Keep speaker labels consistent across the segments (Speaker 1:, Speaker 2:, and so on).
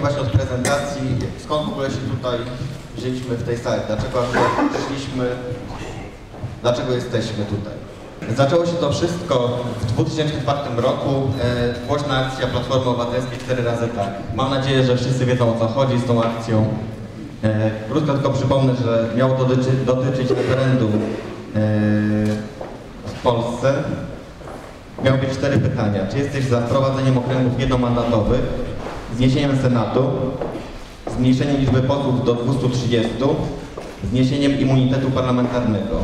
Speaker 1: właśnie od prezentacji. Skąd w ogóle się tutaj wzięliśmy w tej sali? Dlaczego akurat przyszliśmy? Dlaczego jesteśmy tutaj? Zaczęło się to wszystko w 2004 roku. E, głośna akcja Platformy Obywatelskiej 4 razy tak. Mam nadzieję, że wszyscy wiedzą o co chodzi z tą akcją. E, krótko tylko przypomnę, że miało to dotyczy, dotyczyć referendum e, w Polsce. Miały być cztery pytania. Czy jesteś za wprowadzeniem okręgów jednomandatowych, zniesieniem Senatu, zmniejszeniem liczby posłów do 230, zniesieniem immunitetu parlamentarnego?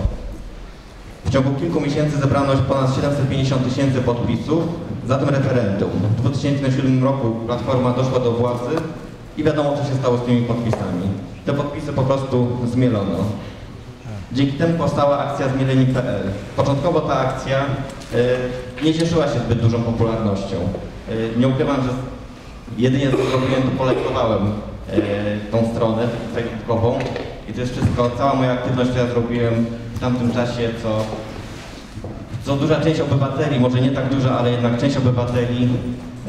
Speaker 1: W ciągu kilku miesięcy zebrano już ponad 750 tysięcy podpisów za tym referendum. W 2007 roku Platforma doszła do władzy i wiadomo, co się stało z tymi podpisami. Te podpisy po prostu zmielono. Dzięki temu powstała akcja Zmieleni.pl. Początkowo ta akcja y, nie cieszyła się zbyt dużą popularnością. Y, nie ukrywam, że jedynie co zrobiłem, to polekowałem y, tą stronę facebookową i to jest wszystko, cała moja aktywność, którą ja zrobiłem w tamtym czasie, co, co duża część obywateli, może nie tak duża, ale jednak część obywateli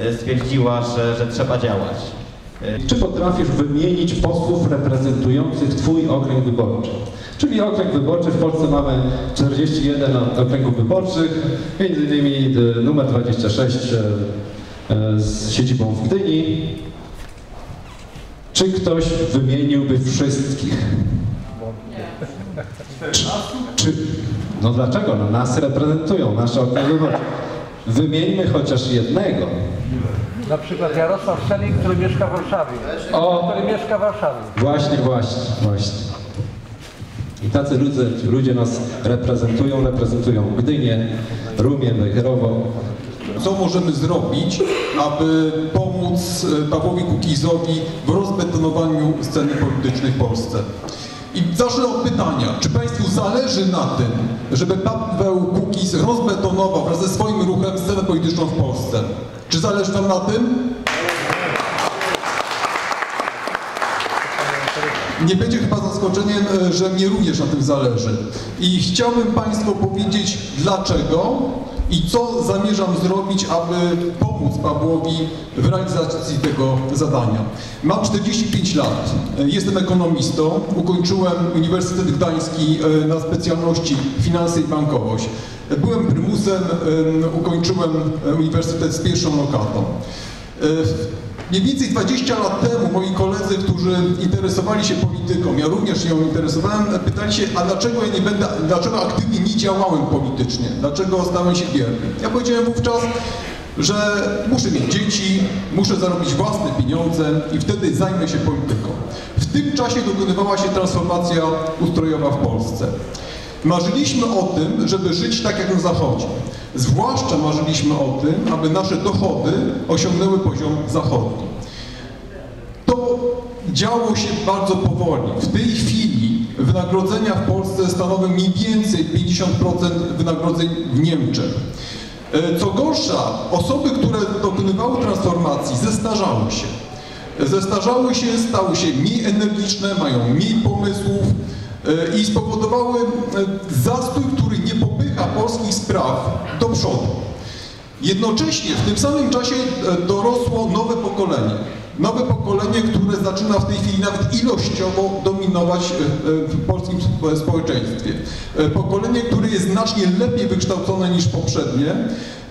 Speaker 1: y, stwierdziła, że, że trzeba działać. Y,
Speaker 2: Czy potrafisz wymienić posłów reprezentujących Twój okręg wyborczy? Czyli okręg wyborczy, w Polsce mamy 41 okręgów wyborczych, między innymi numer 26 y, y, z siedzibą w Gdyni. Czy ktoś wymieniłby wszystkich? Czy, czy, no dlaczego? No nas reprezentują, nasze wyborcze. Wymieńmy chociaż jednego.
Speaker 3: Na przykład Jarosław Selin, który mieszka w Warszawie.
Speaker 2: O!
Speaker 3: Który mieszka w Warszawie.
Speaker 2: Właśnie, właśnie, właśnie. I tacy ludzie, ludzie nas reprezentują, reprezentują Gdynię, Rumię, Wejherowo.
Speaker 4: Co możemy zrobić, aby pomóc e, Pawłowi Kukizowi w rozbetonowaniu sceny politycznej w Polsce? I zacznę od pytania, czy Państwu zależy na tym, żeby Paweł Kukiz rozbetonował wraz ze swoim ruchem scenę polityczną w Polsce? Czy zależy Wam na tym? Nie będzie chyba zaskoczeniem, e, że mnie również na tym zależy. I chciałbym Państwu powiedzieć dlaczego i co zamierzam zrobić, aby pomóc Pawłowi w realizacji tego zadania. Mam 45 lat, e, jestem ekonomistą, ukończyłem Uniwersytet Gdański e, na specjalności finanse i bankowość. Byłem prymusem, e, ukończyłem uniwersytet z pierwszą lokatą. E, Mniej więcej 20 lat temu moi koledzy, którzy interesowali się polityką, ja również ją interesowałem, pytali się, a dlaczego ja nie będę, dlaczego aktywnie nie działałem politycznie, dlaczego stałem się bierny. Ja powiedziałem wówczas, że muszę mieć dzieci, muszę zarobić własne pieniądze i wtedy zajmę się polityką. W tym czasie dokonywała się transformacja ustrojowa w Polsce. Marzyliśmy o tym, żeby żyć tak jak na Zachodzie. Zwłaszcza marzyliśmy o tym, aby nasze dochody osiągnęły poziom zachodni. Działo się bardzo powoli. W tej chwili wynagrodzenia w Polsce stanowią mniej więcej 50% wynagrodzeń w Niemczech. E, Co gorsza, osoby, które dokonywały transformacji, zestarzały się. Zestarzały się, stały się mniej energiczne, mają mniej pomysłów e, i spowodowały e, zastój, który nie popycha polskich spraw do przodu. Jednocześnie w tym samym czasie dorosło nowe pokolenie. Nowe pokolenie, które zaczyna w tej chwili nawet ilościowo dominować e, e, w polskim spo- społeczeństwie. E, Pokolenie, które jest znacznie lepiej wykształcone niż poprzednie.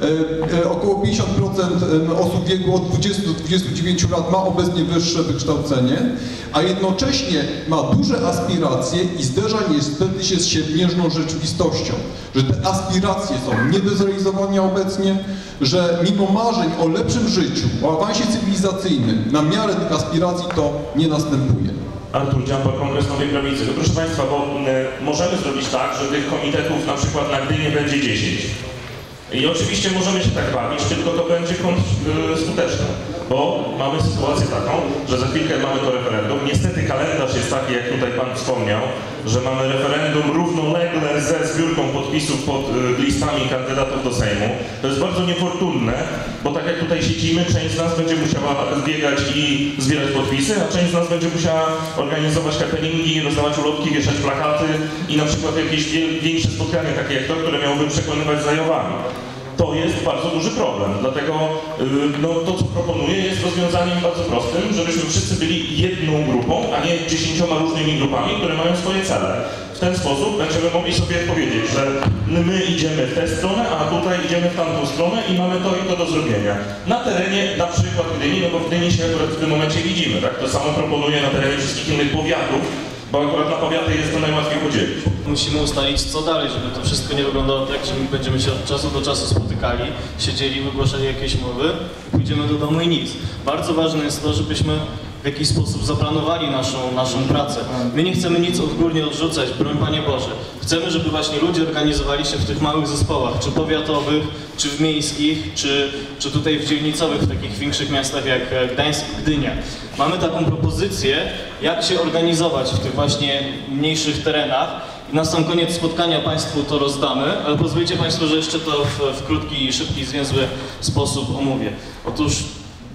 Speaker 4: E, e, Około 50% e, osób w wieku od 20 do 29 lat ma obecnie wyższe wykształcenie, a jednocześnie ma duże aspiracje i zderza niestety się z siermiężną rzeczywistością, że te aspiracje są nie do zrealizowania obecnie, że mimo marzeń o lepszym życiu, o awansie cywilizacyjnym, na miarę tych aspiracji to nie następuje.
Speaker 5: Artur Dziamba, Kongres Nowej Prawicy. No proszę Państwa, bo możemy zrobić tak, że tych komitetów na przykład na Gdynie będzie 10. I oczywiście możemy się tak bawić, tylko to będzie kont- e, skuteczne, bo mamy sytuację taką, że za chwilkę mamy to referendum. Niestety kalendarz jest taki, jak tutaj Pan wspomniał, że mamy referendum równolegle ze zbiórką podpisów pod e, listami kandydatów do Sejmu. To jest bardzo niefortunne, bo tak jak tutaj siedzimy, część z nas będzie musiała biegać i zbierać podpisy, a część z nas będzie musiała organizować happeningi, rozdawać ulotki, wieszać plakaty i na przykład jakieś większe spotkanie, takie jak to, które miałoby przekonywać znajomami. To jest bardzo duży problem. Dlatego y, no, to, co proponuję, jest rozwiązaniem bardzo prostym, żebyśmy wszyscy byli jedną grupą, a nie dziesięcioma różnymi grupami, które mają swoje cele. W ten sposób będziemy mogli sobie powiedzieć, że my idziemy w tę stronę, a tutaj idziemy w tamtą stronę i mamy to i to do zrobienia. Na terenie na przykład Gdyni, no bo w Gdyni się akurat w tym momencie widzimy, tak? To samo proponuję na terenie wszystkich innych powiatów, bo akurat na powiaty jest to najłatwiej podzielić.
Speaker 6: Musimy ustalić co dalej, żeby to wszystko nie wyglądało tak, że my będziemy się od czasu do czasu spotykali, siedzieli, wygłaszali jakieś mowy pójdziemy do domu i nic. Bardzo ważne jest to, żebyśmy w jakiś sposób zaplanowali naszą, naszą pracę. My nie chcemy nic odgórnie odrzucać, broń Panie Boże. Chcemy, żeby właśnie ludzie organizowali się w tych małych zespołach, czy powiatowych, czy w miejskich, czy, czy tutaj w dzielnicowych, w takich większych miastach jak Gdańsk Gdynia. Mamy taką propozycję, jak się organizować w tych właśnie mniejszych terenach. Na sam koniec spotkania Państwu to rozdamy, ale pozwolicie Państwo, że jeszcze to w, w krótki, szybki, zwięzły sposób omówię. Otóż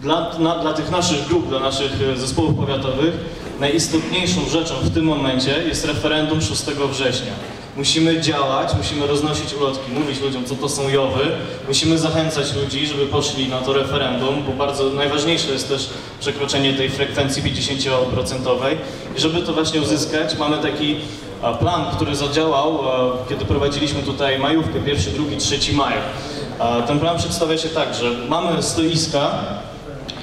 Speaker 6: dla, na, dla tych naszych grup, dla naszych e, zespołów powiatowych najistotniejszą rzeczą w tym momencie jest referendum 6 września. Musimy działać, musimy roznosić ulotki, mówić ludziom, co to są jowy. Musimy zachęcać ludzi, żeby poszli na to referendum, bo bardzo najważniejsze jest też przekroczenie tej frekwencji 50%. I żeby to właśnie uzyskać, mamy taki a, plan, który zadziałał, a, kiedy prowadziliśmy tutaj majówkę, pierwszy, drugi, trzeci maja. Ten plan przedstawia się tak, że mamy stoiska,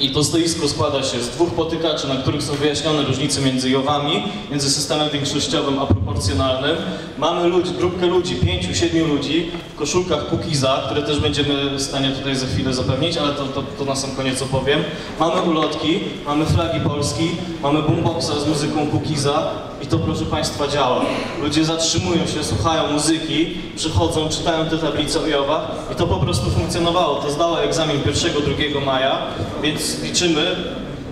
Speaker 6: i to stoisko składa się z dwóch potykaczy, na których są wyjaśnione różnice między jowami, między systemem większościowym a proporcjonalnym. Mamy ludzi, grupkę ludzi, pięciu, siedmiu ludzi w koszulkach Kukiza, które też będziemy w stanie tutaj za chwilę zapewnić, ale to, to, to na sam koniec opowiem. Mamy ulotki, mamy flagi Polski, mamy boomboxa z muzyką Kukiza i to proszę Państwa działa. Ludzie zatrzymują się, słuchają muzyki, przychodzą, czytają te tablice o jowach i to po prostu funkcjonowało. To zdała egzamin 1-2 maja, więc liczymy,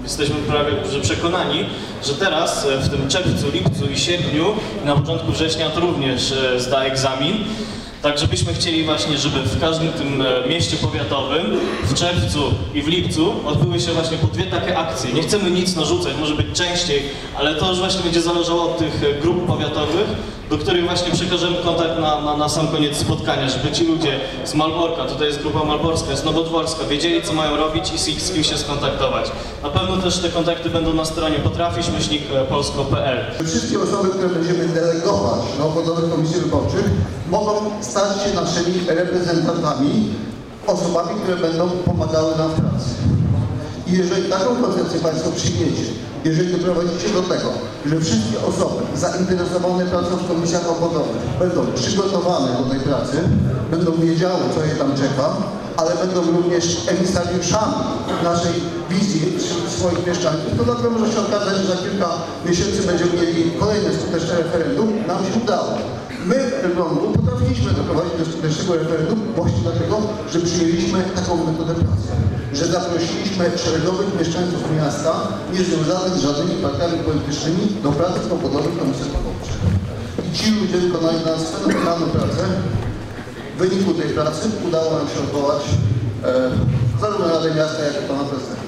Speaker 6: jesteśmy prawie że przekonani, że teraz e, w tym czerwcu, lipcu i sierpniu na początku września to również e, zda egzamin. Tak, żebyśmy chcieli właśnie, żeby w każdym tym e, mieście powiatowym w czerwcu i w lipcu odbyły się właśnie po dwie takie akcje. Nie chcemy nic narzucać, może być częściej, ale to już właśnie będzie zależało od tych e, grup powiatowych, do których właśnie przekażemy kontakt na, na, na sam koniec spotkania, żeby ci ludzie z Malborka, tutaj jest grupa malborska, jest nowodworska, wiedzieli co mają robić i z, z kim się skontaktować. Na pewno też te kontakty będą na stronie potrafisz myślnik e, polsko.pl.
Speaker 7: Wszystkie osoby, które będziemy delegować do obwodowych komisji wyborczych, mogą stać się naszymi reprezentantami, osobami, które będą pomagały nam w pracy. I jeżeli taką koncepcję Państwo przyjmiecie, jeżeli doprowadzicie do tego, że wszystkie osoby zainteresowane pracą w komisjach obwodowych będą przygotowane do tej pracy, będą wiedziały, co je tam czeka, ale będą również emisariuszami naszej wizji swoich mieszkańców, to dlatego może się okazać, że za kilka miesięcy będziemy mieli kolejne skuteczne referendum. Nam się udało. My w Elblągu potrafiliśmy doprowadzić do skutecznego referendum właśnie dlatego, że przyjęliśmy taką metodę pracy. Że zaprosiliśmy szeregowych mieszkańców miasta, niezwiązanych z żadnymi partiami politycznymi, do pracy w powodowych komisjach wyborczych. I ci ludzie wykonali nas fenomenalną pracę. W wyniku tej pracy udało nam się odwołać e, zarówno Radę Miasta, jak i Pana Prezydenta.